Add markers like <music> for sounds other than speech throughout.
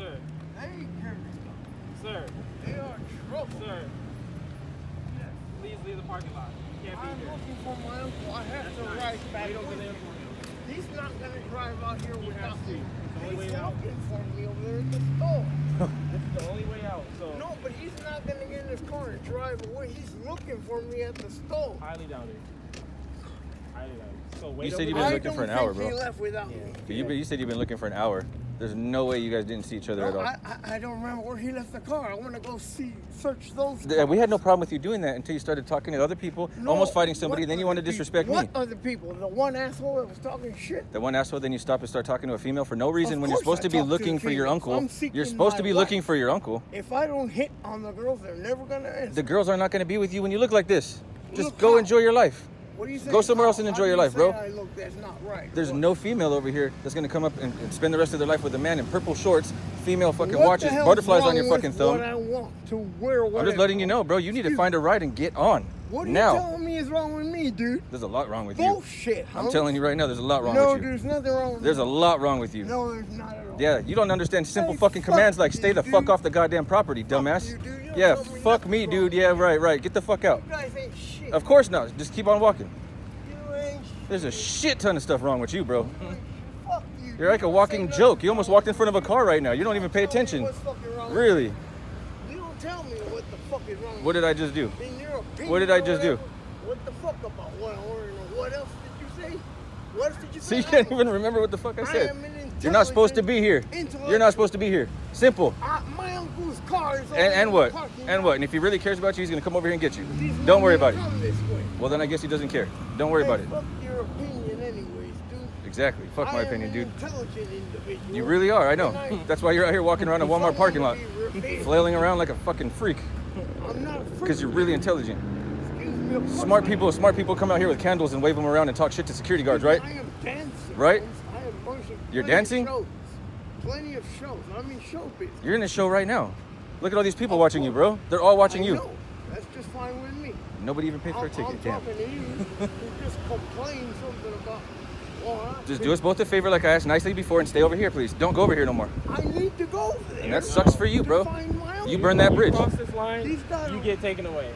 Sir, They carry sir, They are trouble. sir. Please leave the parking lot. You can't I'm be here. looking for my uncle. I have That's to nice. ride back Wait over there for him. He's not gonna drive out here without to. me. The only He's way out. looking for me over there in the store. <laughs> This is the only way out. So No, but he's not gonna get in his car and drive away. He's looking for me at the store. highly doubt it. Highly doubt it. So wait You said you've been looking for an hour, think He bro. left without me. You, you said you've been looking for an hour. There's no way you guys didn't see each other at all. I, I, don't remember where he left the car. I want to go see, search those. Yeah, we had no problem with you doing that until you started talking to other people, No, almost fighting somebody, and then you want to people? disrespect me. What other people? The one asshole that was talking shit. The one asshole, then you stop and start talking to a female for no reason Of when you're supposed I to be talk to looking for your uncle. You're supposed to be wife. looking for your uncle. If I don't hit on the girls, they're never gonna answer. The girls are not going to be with you when you look like this. Just Look go how? enjoy your life. What do you say? go somewhere else and enjoy your life, bro. Look, that's not right. There's no female over here that's going to come up and, and spend the rest of their life with a man in purple shorts, female fucking What watches, butterflies on your fucking thumb. What I want to wear. I'm just letting you know, bro. You need to find a ride and get on. What are you telling me is wrong with me, dude? There's a lot wrong with you. Bullshit. I'm telling you right now, there's a lot wrong No, with you. No, there's nothing wrong. With There's a lot wrong with you. No, there's not at all. Yeah, you don't understand simple Hey, fucking fuck commands like you, stay the fuck off the goddamn property, dumbass. you, dude. You yeah, fuck me, dude. Yeah, right, right. Get the fuck out. You guys ain't shit. Of course not. Just keep on walking. You ain't shit. There's a shit ton of stuff wrong with you, bro. Fuck you. You're like a walking joke. You almost walked in front of a car right now. You don't even pay attention. what's fucking wrong with Really? You You don't tell me what the fuck is wrong. What did I just do? In your opinion What did I just do? What the fuck about what or what else did you say? What else did you So say? you can't even remember what the fuck I I said. an You're not supposed to be here. You're not supposed to be here. Simple. I, my uncle's car is And, and what? parking And what? And if he really cares about you, he's gonna come over here and get you. Don't worry about it. come this way. Well, then I guess he doesn't care. Don't worry Hey, about it. Fuck your opinion anyways, dude. Exactly. Fuck my I am opinion, dude. You really are. I know. I- That's why you're out here walking around a Walmart parking lot, flailing around like a fucking freak. I'm not. Because you're really intelligent. Me, Smart people, smart people come out here with candles and wave them around and talk shit to security guards, right? I am dancing. Right? I am You're dancing? shows. Plenty of shows. I mean, show business. You're in a show right now. Look at all these people Of watching you, bro. They're all watching I you. know. That's just fine with me. Nobody even paid for a I'm, ticket. I'm Damn. you. <laughs> you just complain something about. Just do us both a favor, like I asked nicely before, and stay over here, please. Don't go over here no more. I need to go there. And that sucks for you, bro. You uncle. burn that bridge. Cross this line, you get taken away.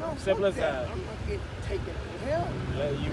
No, Simple as that. I'm not getting taken. Hell. Yeah, you